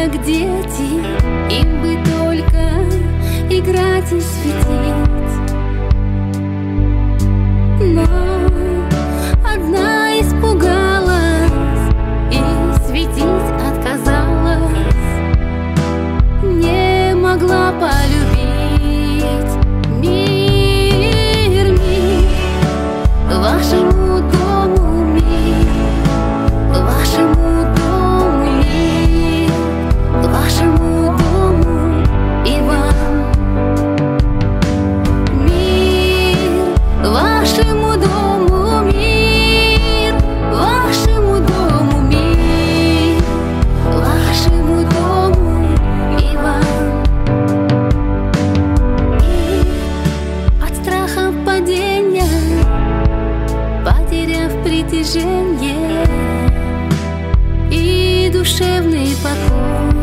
как дети, им бы только играть и светить. Вашему дому мир, вашему дому мир, вашему дому Иван. И от страха падения, потеряв притяжение и душевный покой.